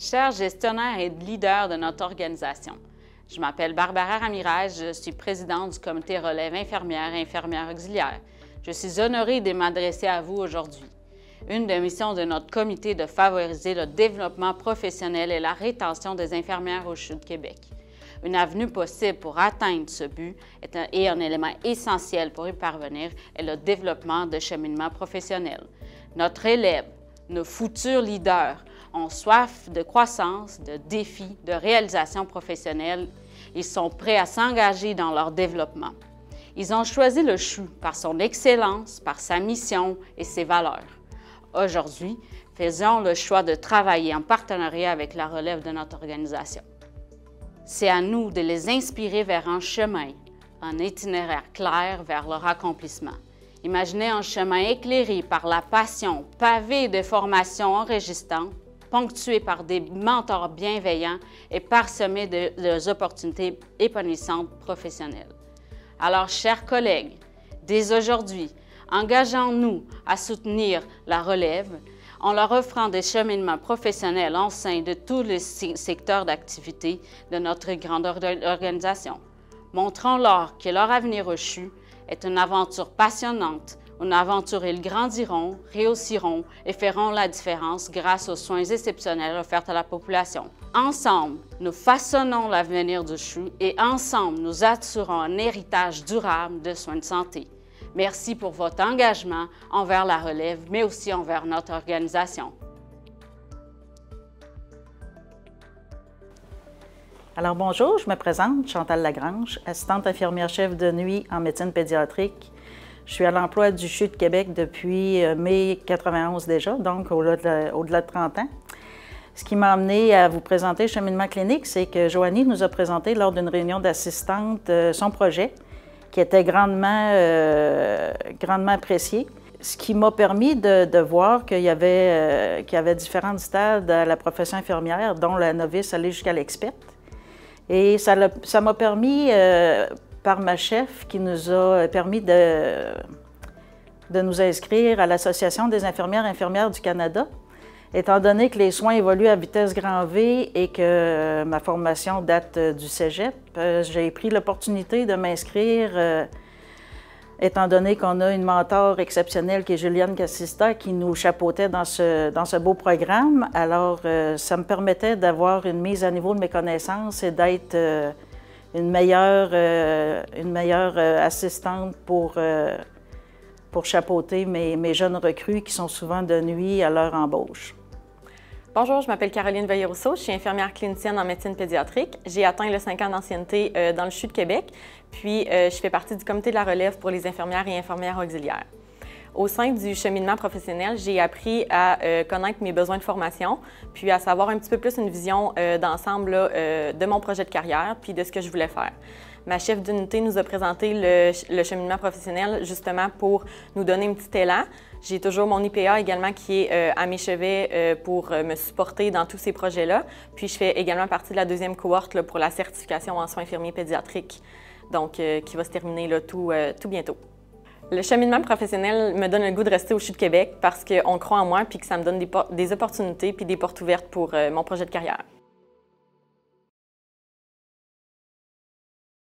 Chers gestionnaires et leaders de notre organisation, je m'appelle Barbara Ramirez, je suis présidente du comité relève infirmière et infirmière auxiliaire. Je suis honorée de m'adresser à vous aujourd'hui. Une des missions de notre comité est de favoriser le développement professionnel et la rétention des infirmières au CHU de Québec. Une avenue possible pour atteindre ce but est un, et un élément essentiel pour y parvenir est le développement de cheminement professionnel. Notre élève, nos futurs leaders ont soif de croissance, de défis, de réalisation professionnelle. Ils sont prêts à s'engager dans leur développement. Ils ont choisi le CHU par son excellence, par sa mission et ses valeurs. Aujourd'hui, faisons le choix de travailler en partenariat avec la relève de notre organisation. C'est à nous de les inspirer vers un chemin, un itinéraire clair vers leur accomplissement. Imaginez un chemin éclairé par la passion, pavé de formations enregistrantes, ponctué par des mentors bienveillants et parsemé de, de opportunités épanouissantes professionnelles. Alors, chers collègues, dès aujourd'hui, engageons-nous à soutenir la relève en leur offrant des cheminements professionnels en sein de tous les secteurs d'activité de notre grande organisation. Montrons-leur que leur avenir CHU est une aventure passionnante, une aventure ils grandiront, réussiront et feront la différence grâce aux soins exceptionnels offerts à la population. Ensemble, nous façonnons l'avenir du CHU et ensemble, nous assurons un héritage durable de soins de santé. Merci pour votre engagement envers la relève, mais aussi envers notre organisation. Alors bonjour, je me présente, Chantal Lagrange, assistante infirmière-chef de nuit en médecine pédiatrique. Je suis à l'emploi du CHU de Québec depuis euh, mai 91 déjà, donc au-delà de, 30 ans. Ce qui m'a amené à vous présenter le cheminement clinique, c'est que Joanie nous a présenté lors d'une réunion d'assistante euh, son projet, qui était grandement, euh, grandement apprécié. Ce qui m'a permis de, voir qu'il y, avait, y avait différents stades à la profession infirmière, dont la novice allait jusqu'à l'experte. Et ça m'a permis, par ma chef, qui nous a permis de, de nous inscrire à l'Association des infirmières et infirmières du Canada, Étant donné que les soins évoluent à vitesse grand V et que ma formation date euh, du cégep, euh, j'ai pris l'opportunité de m'inscrire, euh, étant donné qu'on a une mentor exceptionnelle qui est Juliane Cassista qui nous chapeautait dans ce, dans ce beau programme. Alors, ça me permettait d'avoir une mise à niveau de mes connaissances et d'être une meilleure, une meilleure assistante pour, pour chapeauter mes, jeunes recrues qui sont souvent de nuit à leur embauche. Bonjour, je m'appelle Caroline Veillerousseau, je suis infirmière clinicienne en médecine pédiatrique. J'ai atteint le 5 ans d'ancienneté euh, dans le CHU de Québec, puis euh, je fais partie du comité de la relève pour les infirmières et infirmières auxiliaires. Au sein du cheminement professionnel, j'ai appris à euh, connaître mes besoins de formation, puis à savoir un petit peu plus une vision d'ensemble de mon projet de carrière, puis de ce que je voulais faire. Ma chef d'unité nous a présenté le, cheminement professionnel justement pour nous donner un petit élan. J'ai toujours mon IPA également qui est euh, à mes chevets euh, pour euh, me supporter dans tous ces projets-là. Puis je fais également partie de la deuxième cohorte pour la certification en soins infirmiers pédiatriques, donc qui va se terminer tout bientôt. Le cheminement professionnel me donne le goût de rester au CHU de Québec parce qu'on croit en moi puis que ça me donne des, opportunités puis des portes ouvertes pour mon projet de carrière.